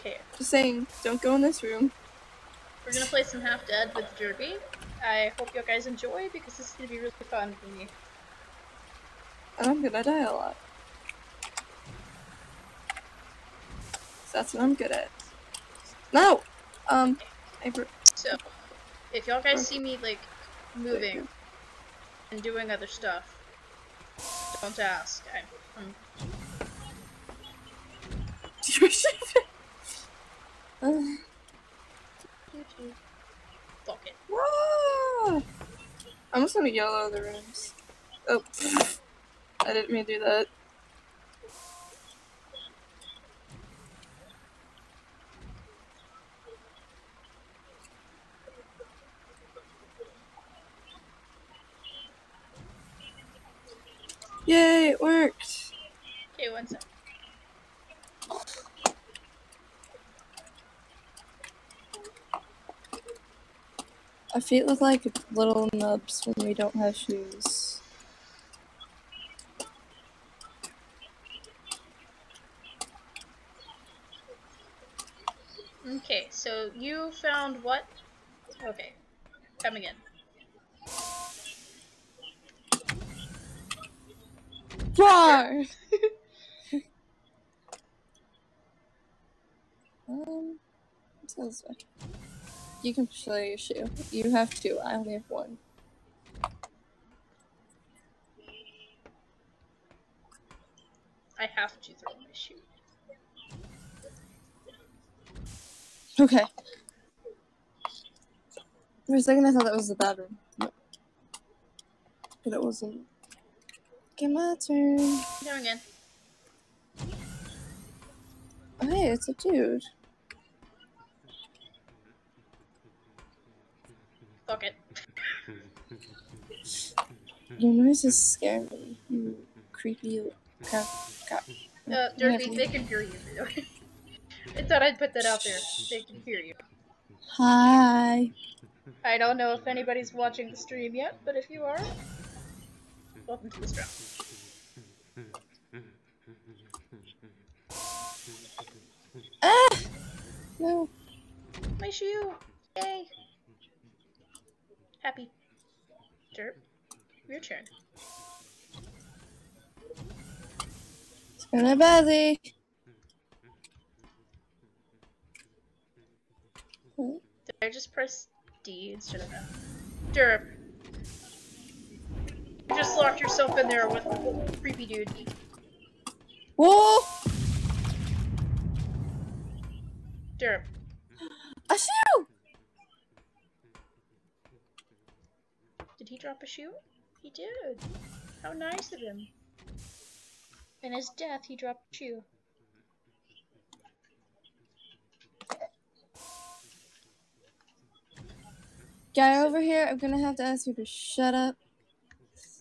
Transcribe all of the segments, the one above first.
Okay, Just saying, don't go in this room. we're gonna play some Half Dead with Derpy. I hope you guys enjoy because this is gonna be really fun for me. And I'm gonna die a lot. 'Cause That's what I'm good at. No! Um, So, if y'all guys see me like moving and doing other stuff, don't ask. I, I'm Uh, fuck it. ah! I'm just gonna yell out of the rooms. Oh, I didn't mean to do that. Yay, it worked! Okay, one sec. Feet look like little nubs when we don't have shoes. Okay, so you found what? Okay, coming in. Far! um, this way. You can show your shoe. You have two. I only have one. I have to throw my shoe. Okay. For a second, I thought that was the bathroom. But it wasn't. Okay, my turn. Coming in. Oh, hey, it's a dude. Fuck it. Your noises is scary. You creepy crap. crap. Uh, Derpy, they can hear you. by the way. I thought I'd put that out there. They can hear you. Hi. I don't know if anybody's watching the stream yet, but if you are, welcome to the stream. Ah! No. My shoe! Yay! Happy. Derp, your turn. Turn it badly. Did I just press D instead of F? Derp. You just locked yourself in there with a creepy dude. Whoa! Derp. A shoe! Did he drop a shoe? He did. How nice of him. In his death, he dropped shoe. Guy over here, I'm gonna have to ask you to shut up.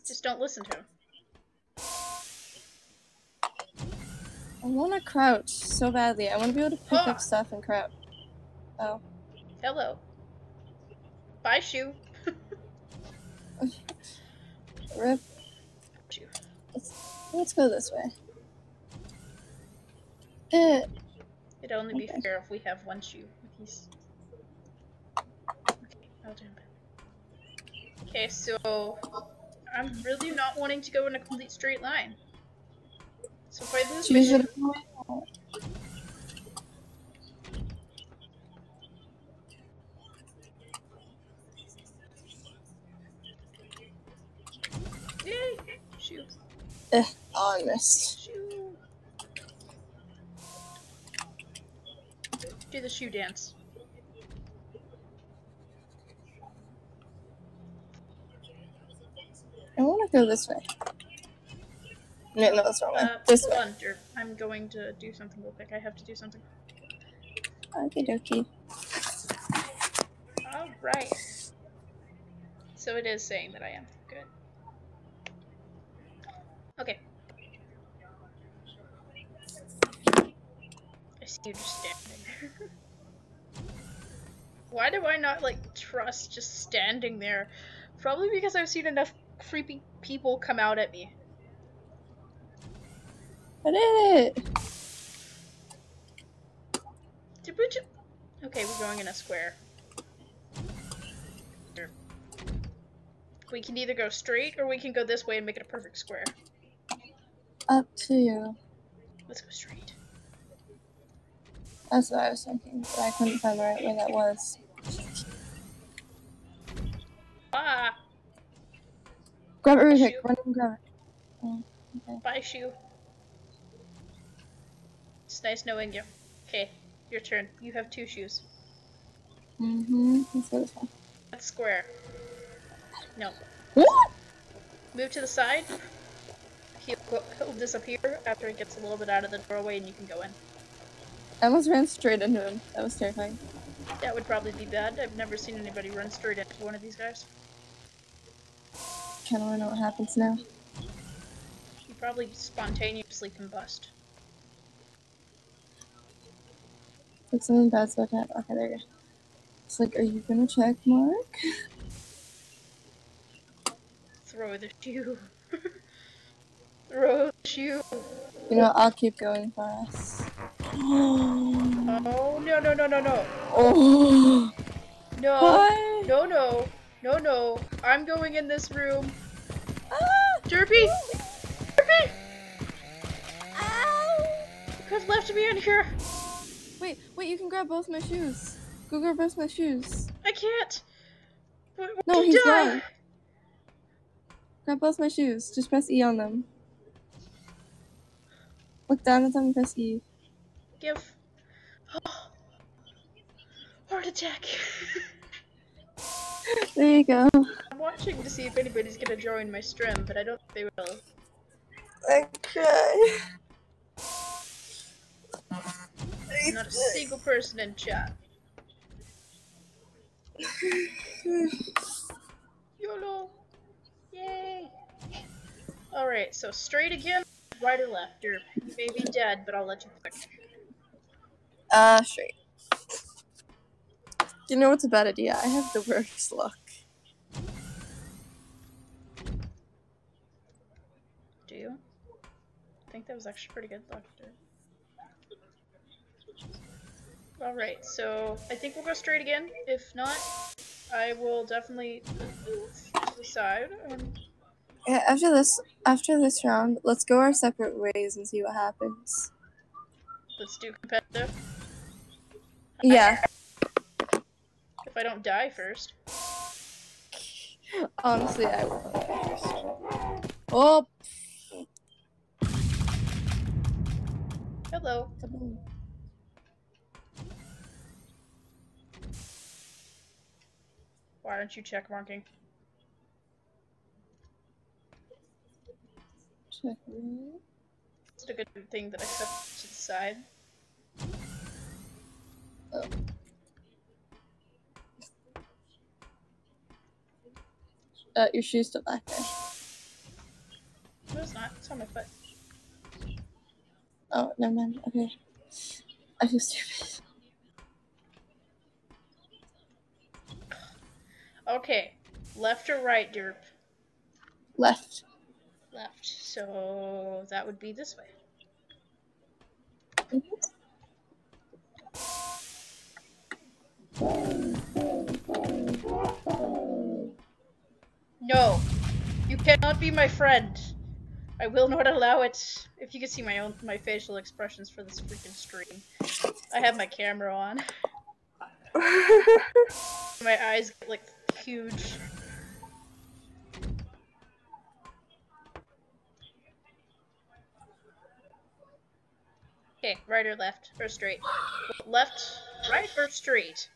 Just don't listen to him. I wanna crouch so badly. I wanna be able to pick Ah. up stuff and crouch. Oh. Hello. Bye, shoe. Rip. Let's, let's go this way. Eh. It'd only be Okay. fair if we have one shoe. Okay, I'll jump in. Okay, so I'm really not wanting to go in a complete straight line. So if I lose my Choose shoe, it. yay! Shoe, Missed. shoe. Do the shoe dance. I wanna go this way. No, no, that's wrong. Uh, This way. on. I'm going to do something real quick. I have to do something. Okie dokie. Alright. So it is saying that I am. Good. Okay. I see you just standing there. Why do I not, like, trust just standing there? Probably because I've seen enough creepy people come out at me. I did it! would you? Okay, we're going in a square. We can either go straight or we can go this way and make it a perfect square. Up to you. Let's go straight. That's what I was thinking, but I couldn't find the right way that was. Ah, Grab quick. Run and grab it. Oh, okay. bye, shoe. It's nice knowing you. Okay, your turn. You have two shoes. Mm-hmm. Let's go this way. That's square. No. What? Move to the side. He'll, disappear after it gets a little bit out of the doorway and you can go in. I almost ran straight into him. That was terrifying. That would probably be bad. I've never seen anybody run straight into one of these guys. Kinda wanna know what happens now. You probably spontaneously combust. Like something bad's about to happen. Okay, there you go. It's like, are you gonna check, Mark? Throw the shoe. The shoe. You know, I'll keep going for us. oh. No, no, no, no, no. Oh. No. What? No, no. No, no. I'm going in this room. Ah! Derpy! Derpy! Ow! You have left me in here. Wait, wait, you can grab both my shoes. Go grab both my shoes. I can't. What, what No, he's die? gone. Grab both my shoes. Just press E on them. Down at them and press E. Give. Heart attack. There you go. I'm watching to see if anybody's gonna join my stream, but I don't think they will. Okay. Not a single person in chat. YOLO! Yay! Alright, so straight again, right or left? You're maybe dead, but I'll let you pick. Uh, straight. You know what's a bad idea? I have the worst luck. Do you? I think that was actually pretty good luck, dude. Alright, so I think we'll go straight again. If not, I will definitely move to the side. And Yeah, after this, after this round, let's go our separate ways and see what happens. let's do competitive. Yeah, If I don't die first. honestly, I will first. Oh, Hello. Why aren't you check marking? Check. Is it a good thing that I stepped to the side? Oh. Uh, your shoe's still back there. No, it's not. It's on my foot. Oh, never mind. Okay. I feel stupid. Okay. Left or right, derp? Left. Left. So that would be this way. No. You cannot be my friend. I will not allow it. If you can see my own my facial expressions for this freaking stream. I have my camera on. My eyes get like huge. Okay, right or left or straight? Left, right or straight?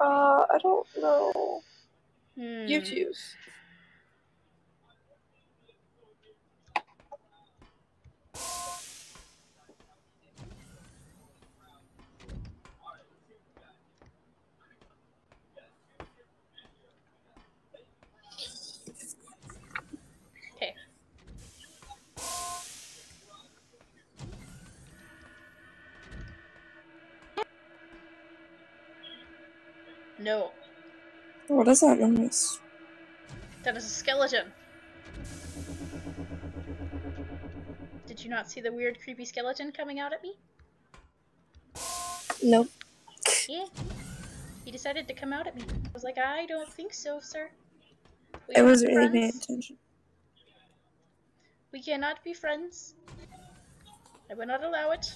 Uh, I don't know. Hmm. You choose. What does that noise? that is a skeleton. Did you not see the weird, creepy skeleton coming out at me? Nope. Yeah. He decided to come out at me. I was like, I don't think so, sir. We I wasn't really paying attention. We cannot be friends. I will not allow it.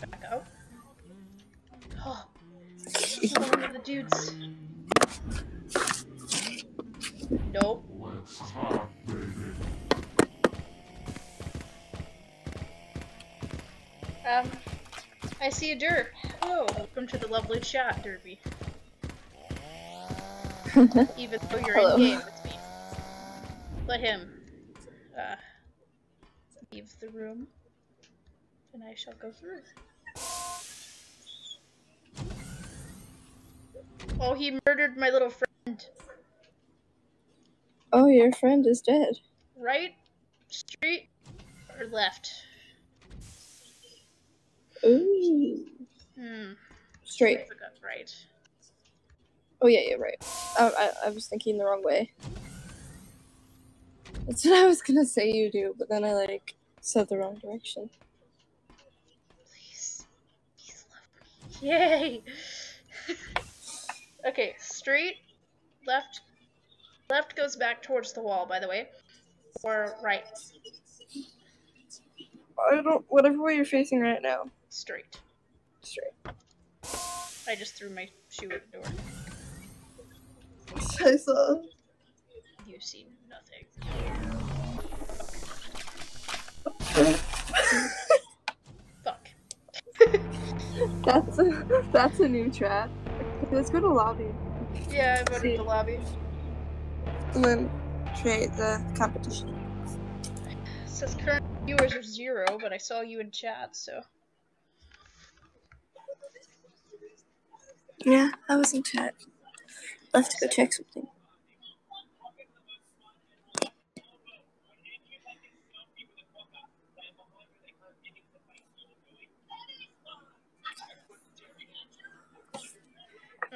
Back out. Oh, one of the dudes. Nope. Um, I see a Dur. Oh, welcome to the lovely chat, Derpy. Even though you're Hello. in game with me. Let him uh, leave the room, and I shall go through. Oh, he murdered my little friend. oh, your friend is dead. Right? Straight or left? Ooh. Hmm. Straight. Right. Oh yeah, yeah, right. I, I, I was thinking the wrong way. That's what I was gonna say you do, but then I like said the wrong direction. Please. Please love me. Yay! okay, straight, left. Left goes back towards the wall, by the way. Or right. I don't. Whatever way you're facing right now. Straight. Straight. I just threw my shoe at the door. I saw. You see nothing. Fuck. That's a that's a new trap. Let's go to lobby Yeah, I voted See. the lobby. and then create the competition. It says current viewers are zero, but I saw you in chat, so. Yeah, I was in chat. Let's go check something.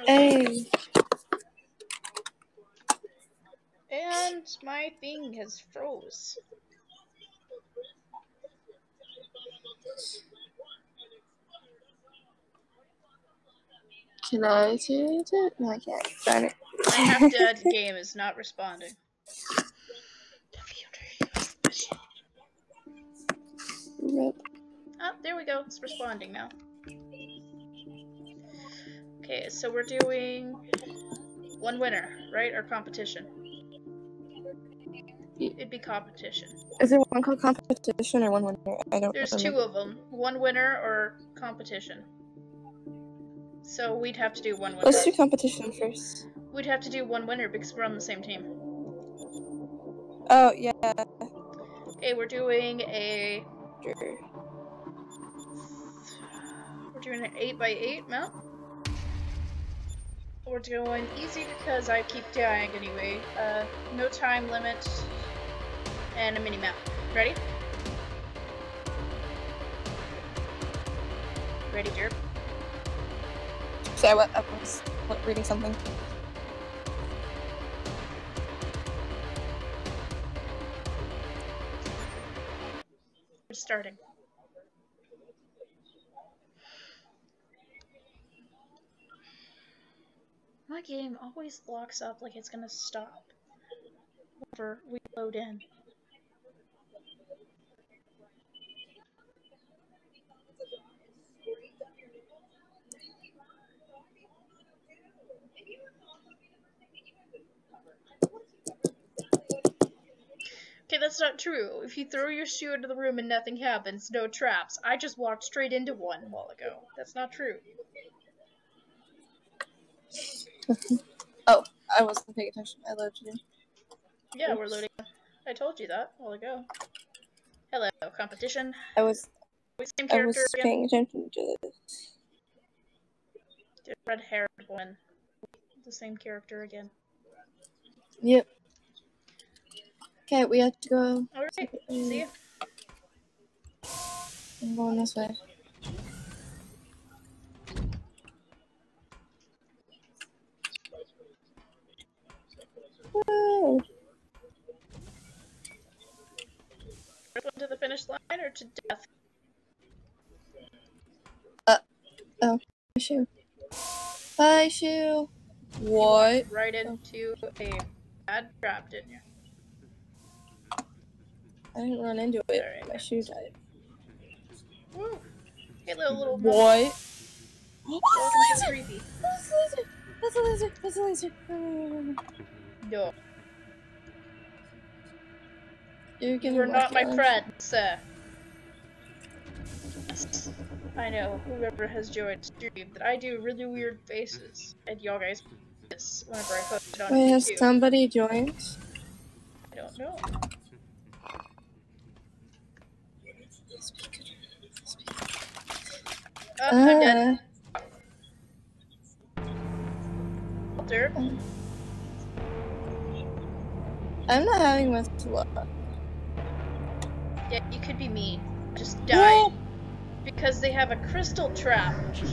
Hey, And my thing has froze. can I change it? No, I can't. Darn it. My half dead game is not responding. Oh, there we go. It's responding now. Okay, so we're doing one winner, right? Or competition? It'd be competition. Is there one called competition or one winner? I don't know. There's remember. two of them. One winner or competition. So we'd have to do one winner. Let's do competition first. We'd have to do one winner because we're on the same team. Oh yeah. Okay, we're doing a Sure. we're doing an eight by eight map. We're doing easy because I keep dying anyway. Uh, no time limit and a mini map. Ready? Ready, Derp? Sorry, what? I was reading something. We're starting. My game always locks up like it's gonna stop whenever we load in. Okay, that's not true. If you throw your shoe into the room and nothing happens, no traps. I just walked straight into one a while ago. That's not true. Oh, I wasn't paying attention. I loaded you. Yeah, we're loading. I told you that a while ago. Hello, competition. I was Same I character was again. paying attention to this. The red-haired one. The same character again. Yep. Okay, we have to go. All right. See ya. I'm going this way. Woo! To the finish line or to death? Uh, oh, My shoe. Bye, shoe. What? Right into a bad trap, didn't you? I didn't run into it. Alright. My shoe died. Woo. Hey, little little. What? Oh, to laser! That's a laser! That's a laser! That's a laser! No, no. No, You're not my friend, sir. I know whoever has joined stream that I do really weird faces, and y'all guys this whenever I post it on Wait, has somebody joined? I don't know. I'm dead. Uh, Walter. I'm not having much luck. Yeah, you could be me. Just die. Because they have a crystal trap. He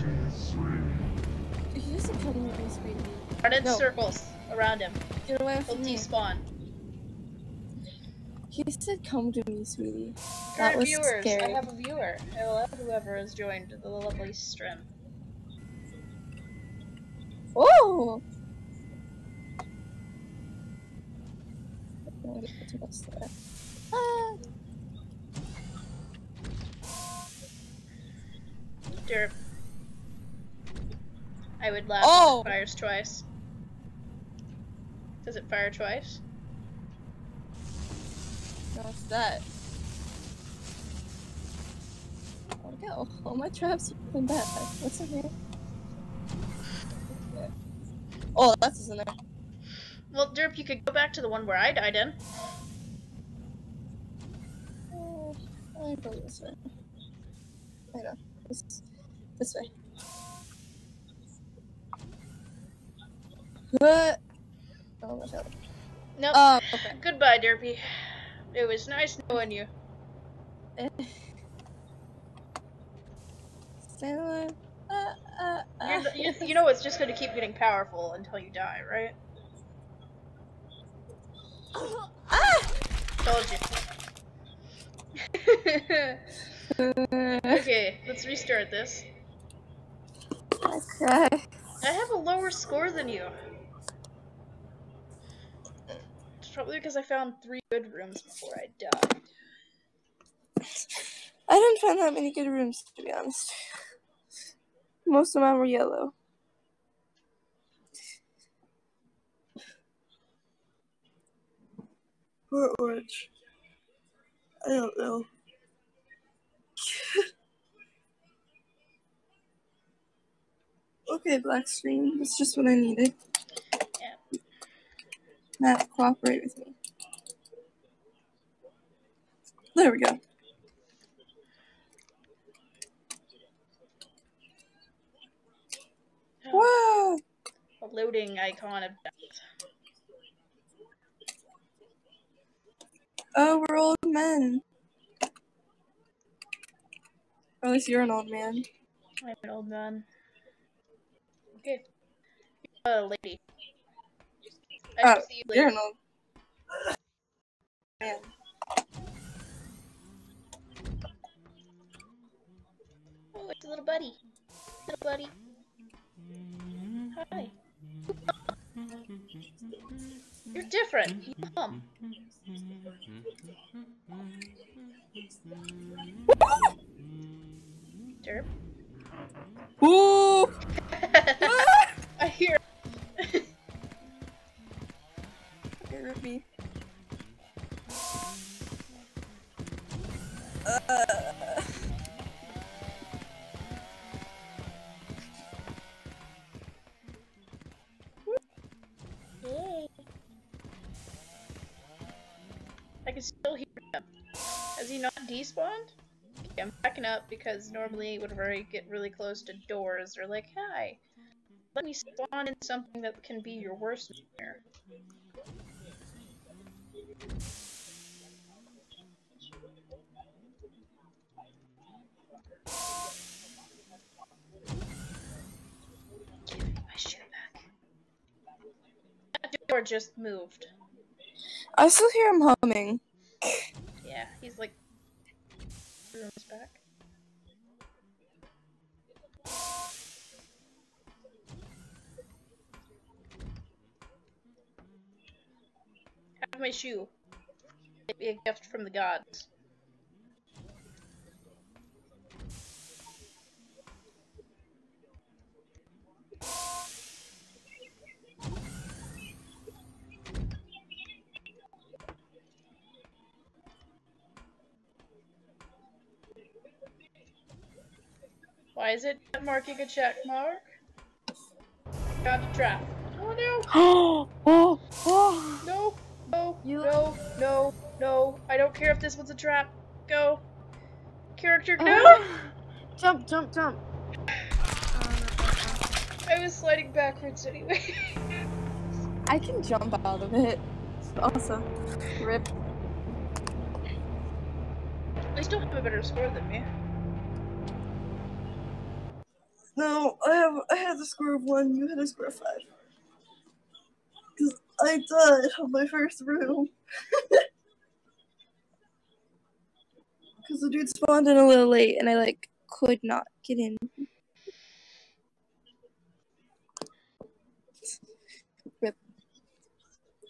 doesn't come with me, sweetie. Run in No. circles around him. Get away He'll me. despawn. He said, "Come to me, sweetie." That Current was viewers, scary. I have a viewer. Hello, whoever has joined the lovely stream. Oh. I'm gonna get to this there. Ah. Derp. I would laugh Oh! if it fires twice. Does it fire twice? What's that? Oh no! All my traps are been bad. What's in here? Oh, that's in there. Well, Derp, you could go back to the one where I died in. Uh, I go this way. I know. This, this way. What? Oh my god. Nope. Oh, okay. Goodbye, Derpy. It was nice knowing you. Alive. Uh, uh, uh. the, you, you know it's just going to keep getting powerful until you die, right? Ah! Told you. okay, let's restart this. okay. I have a lower score than you. It's probably because I found three good rooms before I died. I didn't find that many good rooms, to be honest. Most of them were yellow. Or orange. I don't know. okay, black screen. That's just what I needed. Yeah. Matt, cooperate with me. There we go. Oh. Wow! A loading icon of death. Oh, we're old men. Or at least you're an old man. I'm an old man. Okay. Uh, lady. I Oh, you You're an old man. Oh, it's a little buddy. Little buddy. Hi. You're different. You hum. Derp. Ooh! despawned? Okay, I'm backing up because normally whenever I get really close to doors, they're like, hi, let me spawn in something that can be your worst nightmare. My shit back. That door just moved. I still hear him humming. Yeah, he's like back. Have my shoe. It be a gift from the gods. Why is it marking a check mark? Got a trap. Oh no! Oh, oh, oh. No! No! You- No! No! No! I don't care if this was a trap. Go! Character, no! Ah. Jump, jump, jump. I was sliding backwards anyway. I can jump out of it. Also, rip. I still have a better score than me. No, I have I had a score of one. You had a score of five. Cause I died on my first room. Cause the dude spawned in a little late, and I like could not get in. Rip.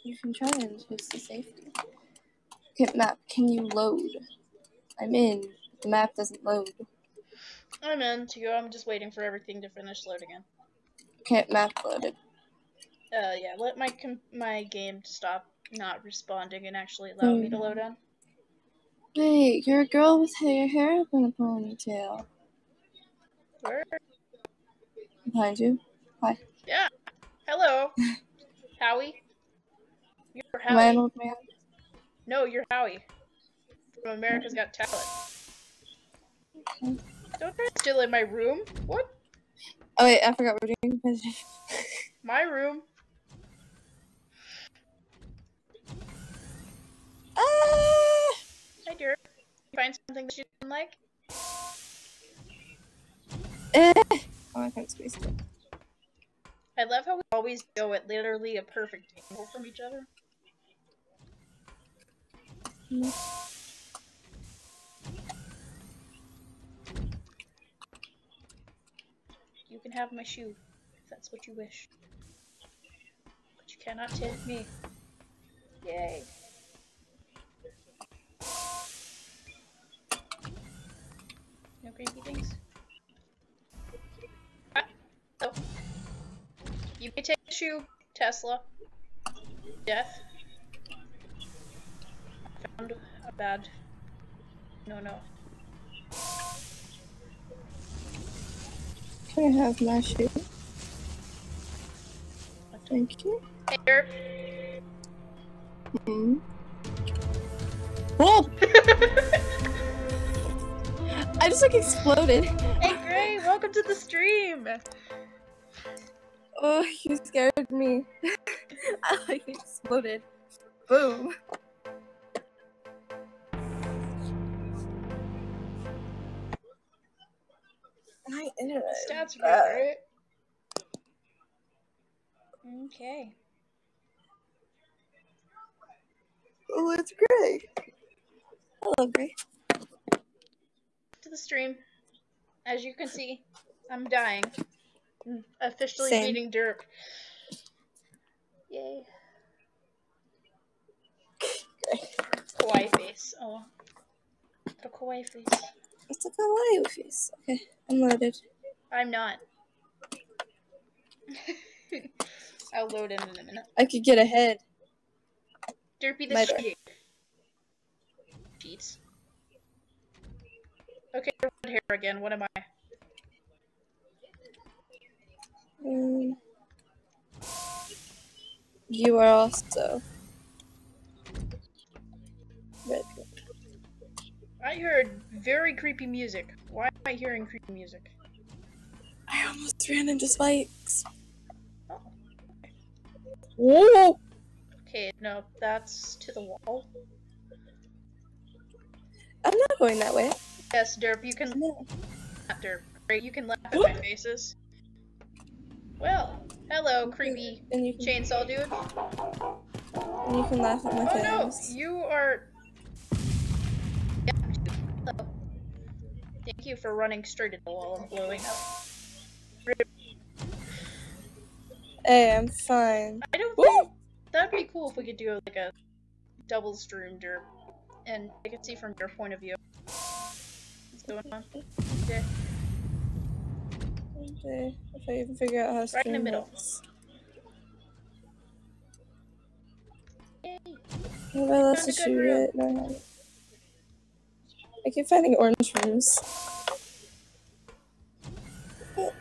You can try and choose the safety. Okay, map. Can you load? I'm in. The map doesn't load. I'm in too. I'm just waiting for everything to finish loading in. Okay, map loaded. Uh, yeah, let my com- my game stop not responding and actually allow me to load in. Hey, you're a girl with your hair up in a ponytail. Where? Behind you. Hi. Yeah. Hello. Howie. You're Am I an old man? No, you're Howie. From America's Got Talent. Okay. Don't to steal in my room. What? Oh wait, I forgot we're doing. My room. ah! Hi, dear. Find something that you didn't like? Eh. Oh, I can't space it. I love how we always go at literally a perfect angle from each other. You can have my shoe, if that's what you wish. But you cannot take me. Yay. No creepy things? Ah, oh. You may take the shoe, Tesla. Death. I found a bad. No, no. Can I have my shoe? Thank you. Hey, Derp. Hmm. Oh! I just like exploded. hey, Gray, welcome to the stream. Oh, you scared me. I like exploded. Boom. My internet. Stats are right. Okay. Oh, it's great. Hello, Gray. To the stream. As you can see, I'm dying. I'm officially Same. beating Derp. Yay. Kawaii face. Oh. The kawaii face. It's a kawaii face. Okay, I'm loaded. I'm not. I'll load in in a minute. I could get ahead. Derpy the My cheat. Cheats. Okay, red hair again. What am I? Um, you are also red. I heard very creepy music. Why am I hearing creepy music? I almost ran into spikes. Oh. Whoa! Okay, no, that's to the wall. I'm not going that way. Yes, Derp, you can No. not Derp. Great, you can laugh at my faces. Well, hello, creepy And you can, chainsaw dude. and you can laugh at my Oh no, you are. Thank you for running straight at the wall and blowing up. Hey, I'm fine. I don't Woo! think that'd be cool if we could do like a double stream derp, and I can see from your point of view what's going on. Okay. Okay, if I even figure out how to Right in the middle. this. Yay. Have I lost Found the a good shoe room. No, I keep finding orange rooms. What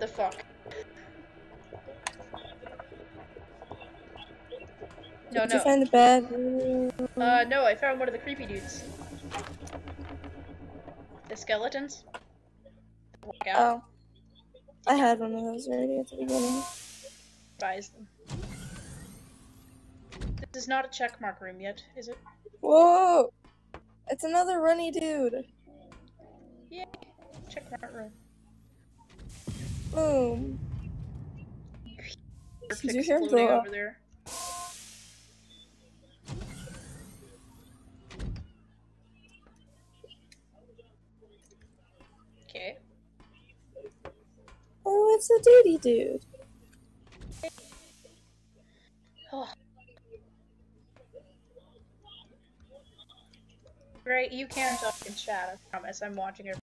the fuck? No, Did you find the bed? Uh, no, I found one of the creepy dudes. The skeletons. Walk out, Oh. I had one of those already at the beginning. buys them. This is not a checkmark room yet, is it? Whoa! It's another runny dude. Yay! Checkmark room. Boom. Did you hear him blow up? over there. Okay. Oh, it's a duty dude. Oh. Great, you can talk in chat, I promise. I'm watching it